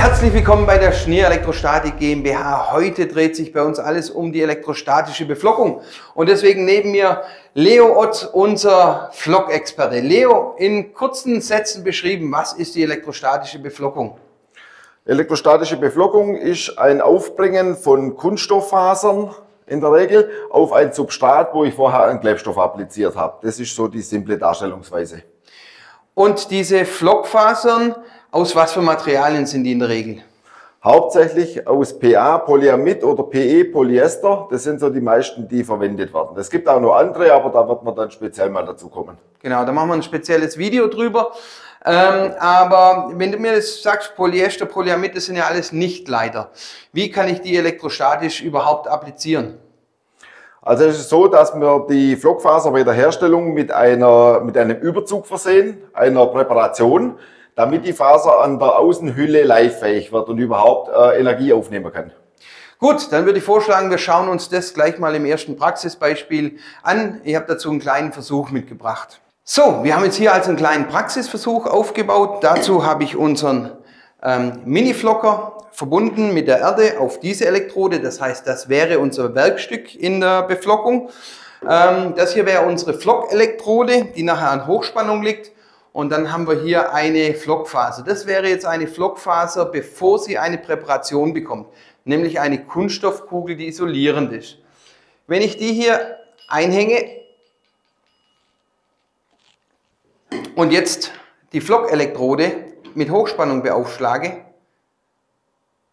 herzlich willkommen bei der Schneer Elektrostatik GmbH. Heute dreht sich bei uns alles um die elektrostatische Beflockung. Und deswegen neben mir Leo Ott, unser Flockexperte. Leo, in kurzen Sätzen beschrieben, was ist die elektrostatische Beflockung? Elektrostatische Beflockung ist ein Aufbringen von Kunststofffasern in der Regel auf ein Substrat, wo ich vorher einen Klebstoff appliziert habe. Das ist so die simple Darstellungsweise. Und diese Flockfasern, aus was für Materialien sind die in der Regel? Hauptsächlich aus PA, Polyamid oder PE, Polyester. Das sind so die meisten, die verwendet werden. Es gibt auch noch andere, aber da wird man dann speziell mal dazu kommen. Genau, da machen wir ein spezielles Video drüber. Ähm, aber wenn du mir das sagst, Polyester, Polyamid, das sind ja alles Nichtleiter. Wie kann ich die elektrostatisch überhaupt applizieren? Also es ist so, dass wir die Flockfaser bei der Herstellung mit, einer, mit einem Überzug versehen, einer Präparation, damit die Faser an der Außenhülle leitfähig wird und überhaupt äh, Energie aufnehmen kann. Gut, dann würde ich vorschlagen, wir schauen uns das gleich mal im ersten Praxisbeispiel an. Ich habe dazu einen kleinen Versuch mitgebracht. So, wir haben jetzt hier also einen kleinen Praxisversuch aufgebaut. Dazu habe ich unseren ähm, Mini-Flocker verbunden mit der Erde auf diese Elektrode. Das heißt, das wäre unser Werkstück in der Beflockung. Ähm, das hier wäre unsere Flockelektrode, die nachher an Hochspannung liegt. Und dann haben wir hier eine Flockfaser. Das wäre jetzt eine Flockfaser, bevor sie eine Präparation bekommt, nämlich eine Kunststoffkugel, die isolierend ist. Wenn ich die hier einhänge und jetzt die Flockelektrode mit Hochspannung beaufschlage,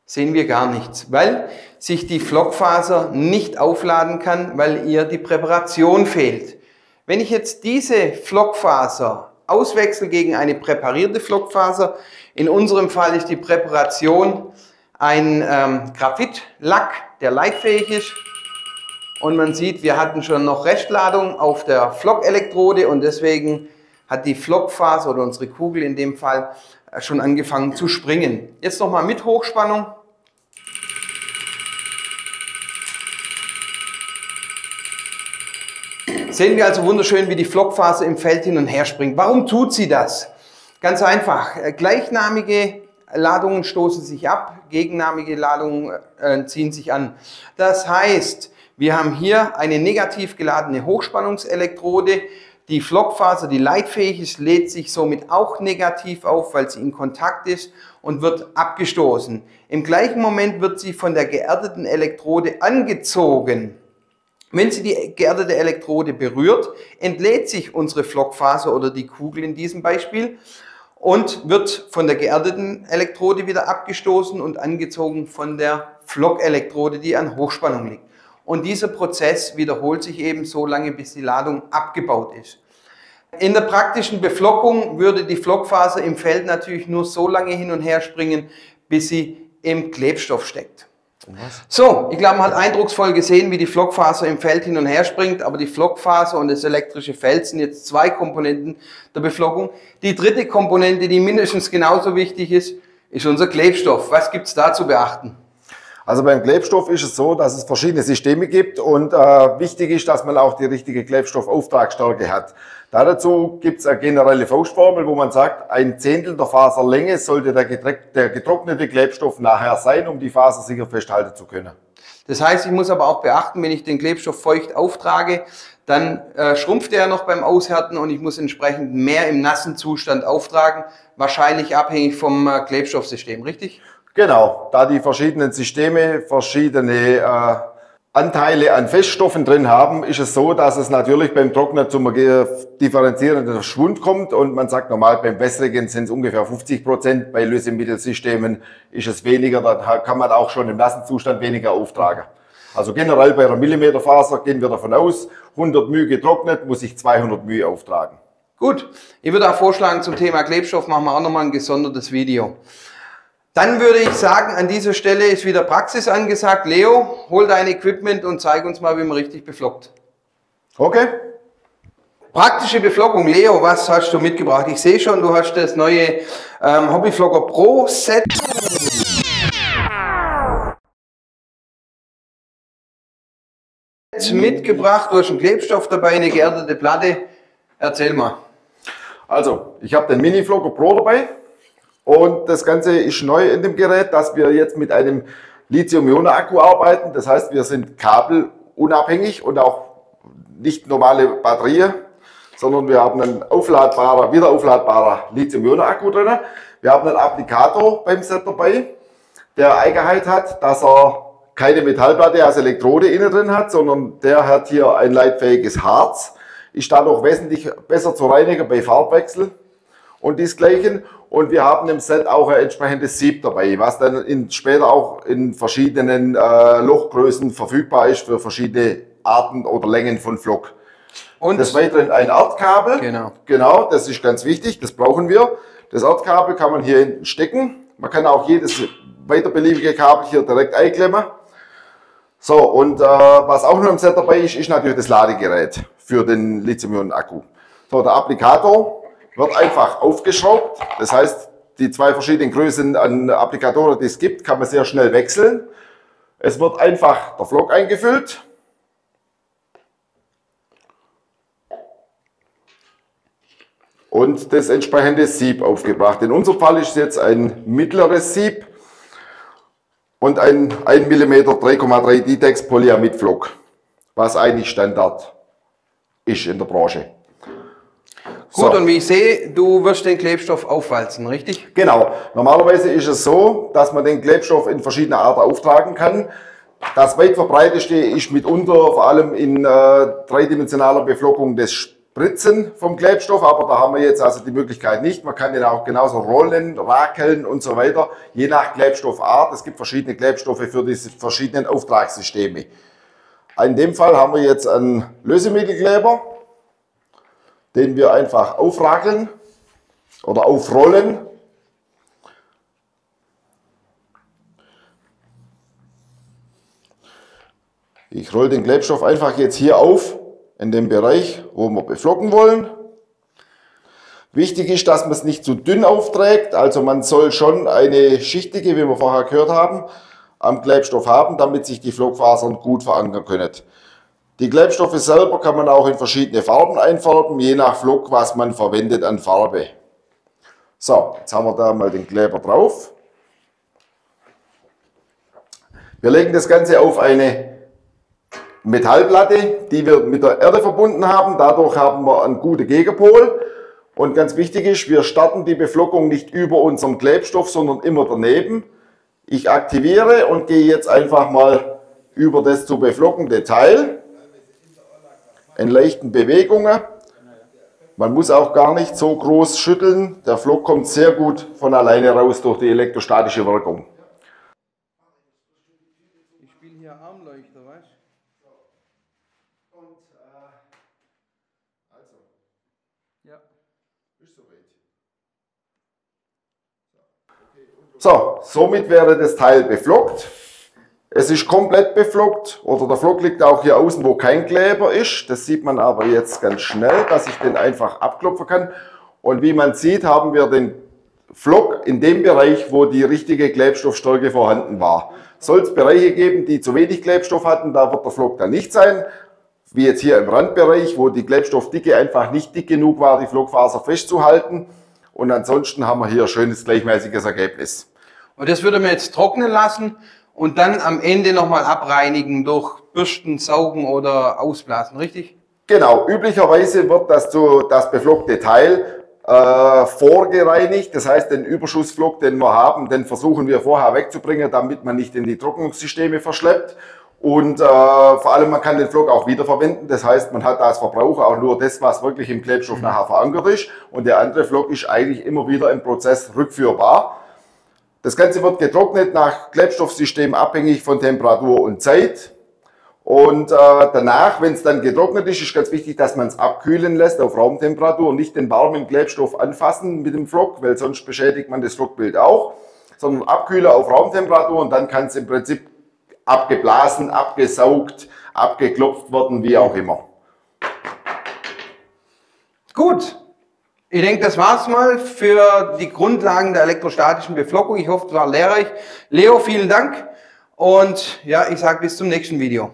sehen wir gar nichts, weil sich die Flockfaser nicht aufladen kann, weil ihr die Präparation fehlt. Wenn ich jetzt diese Flockfaser auswechsel gegen eine präparierte Flockfaser. In unserem Fall ist die Präparation ein ähm, Graphitlack, der leitfähig ist. Und man sieht, wir hatten schon noch Restladung auf der Flockelektrode und deswegen hat die Flockfaser oder unsere Kugel in dem Fall schon angefangen zu springen. Jetzt nochmal mit Hochspannung. Sehen wir also wunderschön, wie die Flockphase im Feld hin und her springt. Warum tut sie das? Ganz einfach. Gleichnamige Ladungen stoßen sich ab, gegennamige Ladungen äh, ziehen sich an. Das heißt, wir haben hier eine negativ geladene Hochspannungselektrode. Die Flockphase, die leitfähig ist, lädt sich somit auch negativ auf, weil sie in Kontakt ist und wird abgestoßen. Im gleichen Moment wird sie von der geerdeten Elektrode angezogen. Wenn sie die geerdete Elektrode berührt, entlädt sich unsere Flockfaser oder die Kugel in diesem Beispiel und wird von der geerdeten Elektrode wieder abgestoßen und angezogen von der Flockelektrode, die an Hochspannung liegt. Und dieser Prozess wiederholt sich eben so lange, bis die Ladung abgebaut ist. In der praktischen Beflockung würde die Flockfaser im Feld natürlich nur so lange hin und her springen, bis sie im Klebstoff steckt. So, ich glaube, man hat eindrucksvoll gesehen, wie die Flockfaser im Feld hin und her springt, aber die Flockfaser und das elektrische Feld sind jetzt zwei Komponenten der Beflockung. Die dritte Komponente, die mindestens genauso wichtig ist, ist unser Klebstoff. Was gibt es da zu beachten? Also beim Klebstoff ist es so, dass es verschiedene Systeme gibt und äh, wichtig ist, dass man auch die richtige Klebstoffauftragstärke hat. Da dazu gibt es eine generelle Faustformel, wo man sagt, ein Zehntel der Faserlänge sollte der, der getrocknete Klebstoff nachher sein, um die Faser sicher festhalten zu können. Das heißt, ich muss aber auch beachten, wenn ich den Klebstoff feucht auftrage, dann äh, schrumpft er noch beim Aushärten und ich muss entsprechend mehr im nassen Zustand auftragen, wahrscheinlich abhängig vom äh, Klebstoffsystem, richtig? Genau, da die verschiedenen Systeme verschiedene äh, Anteile an Feststoffen drin haben, ist es so, dass es natürlich beim Trockner zum differenzierenden Schwund kommt und man sagt normal beim wässrigen sind es ungefähr 50 Prozent, bei Lösemittelsystemen ist es weniger, da kann man auch schon im nassen Zustand weniger auftragen. Also generell bei einer Millimeterfaser gehen wir davon aus, 100 μ getrocknet, muss ich 200 μ auftragen. Gut, ich würde auch vorschlagen, zum Thema Klebstoff machen wir auch nochmal ein gesondertes Video. Dann würde ich sagen, an dieser Stelle ist wieder Praxis angesagt. Leo, hol dein Equipment und zeig uns mal, wie man richtig beflockt. Okay. Praktische Beflockung. Leo, was hast du mitgebracht? Ich sehe schon, du hast das neue ähm, Hobbyflocker Pro Set. mitgebracht, du hast einen Klebstoff dabei, eine geerdete Platte. Erzähl mal. Also, ich habe den Mini Flocker Pro dabei Und das Ganze ist neu in dem Gerät, dass wir jetzt mit einem Lithium-Ionen-Akku arbeiten. Das heißt, wir sind kabelunabhängig und auch nicht normale Batterie, sondern wir haben einen aufladbarer, wieder aufladbarer Lithium-Ionen-Akku drin. Wir haben einen Applikator beim Set dabei, der Eigenheit hat, dass er keine Metallplatte als Elektrode innen drin hat, sondern der hat hier ein leitfähiges Harz, ist dadurch wesentlich besser zu reinigen bei Farbwechsel und desgleichen. Und wir haben im Set auch ein entsprechendes Sieb dabei, was dann in, später auch in verschiedenen äh, Lochgrößen verfügbar ist für verschiedene Arten oder Längen von Flock. Und des Weiteren ein Erdkabel. Genau. Genau, das ist ganz wichtig, das brauchen wir. Das Erdkabel kann man hier hinten stecken. Man kann auch jedes weiter beliebige Kabel hier direkt einklemmen. So, und äh, was auch noch im Set dabei ist, ist natürlich das Ladegerät für den Lithium-Ionen-Akku. So, der Applikator wird einfach aufgeschraubt. Das heißt, die zwei verschiedenen Größen an Applikatoren, die es gibt, kann man sehr schnell wechseln. Es wird einfach der Flock eingefüllt. Und das entsprechende Sieb aufgebracht. In unserem Fall ist es jetzt ein mittleres Sieb und ein 1 mm 3,3 D-Tex Polyamid Flock, was eigentlich Standard ist in der Branche. Gut, so. und wie ich sehe, du wirst den Klebstoff aufwalzen, richtig? Genau. Normalerweise ist es so, dass man den Klebstoff in verschiedene Arten auftragen kann. Das weit verbreiteste ist mitunter vor allem in äh, dreidimensionaler Beflockung des Spritzen vom Klebstoff, aber da haben wir jetzt also die Möglichkeit nicht. Man kann den auch genauso rollen, rakeln und so weiter, je nach Klebstoffart. Es gibt verschiedene Klebstoffe für diese verschiedenen Auftragssysteme. In dem Fall haben wir jetzt einen Lösemittelkleber den wir einfach aufrakeln oder aufrollen. Ich rolle den Klebstoff einfach jetzt hier auf, in dem Bereich, wo wir beflocken wollen. Wichtig ist, dass man es nicht zu dünn aufträgt, also man soll schon eine schichtige, wie wir vorher gehört haben, am Klebstoff haben, damit sich die Flockfasern gut verankern können. Die Klebstoffe selber kann man auch in verschiedene Farben einfärben, je nach Flock, was man verwendet an Farbe. So, jetzt haben wir da mal den Kleber drauf. Wir legen das Ganze auf eine Metallplatte, die wir mit der Erde verbunden haben. Dadurch haben wir einen guten Gegenpol. Und ganz wichtig ist, wir starten die Beflockung nicht über unserem Klebstoff, sondern immer daneben. Ich aktiviere und gehe jetzt einfach mal über das zu beflockende Teil in leichten Bewegungen. Man muss auch gar nicht so groß schütteln. Der Flock kommt sehr gut von alleine raus durch die elektrostatische Wirkung. Ich spiele hier Armleuchter, weißt du? Und, äh, also. Ja. Ist soweit. So, somit wäre das Teil beflockt. Es ist komplett beflockt oder der Flock liegt auch hier außen, wo kein Kleber ist. Das sieht man aber jetzt ganz schnell, dass ich den einfach abklopfen kann. Und wie man sieht, haben wir den Flock in dem Bereich, wo die richtige Klebstoffstärke vorhanden war. Soll es Bereiche geben, die zu wenig Klebstoff hatten, da wird der Flock dann nicht sein. Wie jetzt hier im Randbereich, wo die Klebstoffdicke einfach nicht dick genug war, die Flockfaser festzuhalten. Und ansonsten haben wir hier ein schönes gleichmäßiges Ergebnis. Und das würde man jetzt trocknen lassen und dann am Ende nochmal abreinigen durch Bürsten, Saugen oder Ausblasen, richtig? Genau, üblicherweise wird das, so, das beflockte Teil äh, vorgereinigt. Das heißt, den Überschussflock, den wir haben, den versuchen wir vorher wegzubringen, damit man nicht in die Trocknungssysteme verschleppt. Und äh, vor allem, man kann den Flock auch wiederverwenden. Das heißt, man hat als Verbraucher auch nur das, was wirklich im Klebstoff mhm. nachher verankert ist. Und der andere Flock ist eigentlich immer wieder im Prozess rückführbar. Das Ganze wird getrocknet nach Klebstoffsystem abhängig von Temperatur und Zeit. Und äh, danach, wenn es dann getrocknet ist, ist ganz wichtig, dass man es abkühlen lässt auf Raumtemperatur und nicht den warmen Klebstoff anfassen mit dem Flock, weil sonst beschädigt man das Flockbild auch, sondern abkühlen auf Raumtemperatur und dann kann es im Prinzip abgeblasen, abgesaugt, abgeklopft werden, wie auch immer. Gut, ich denke, das war's mal für die Grundlagen der elektrostatischen Beflockung. Ich hoffe, es war lehrreich. Leo, vielen Dank. Und ja, ich sage bis zum nächsten Video.